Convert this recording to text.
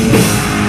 Yeah.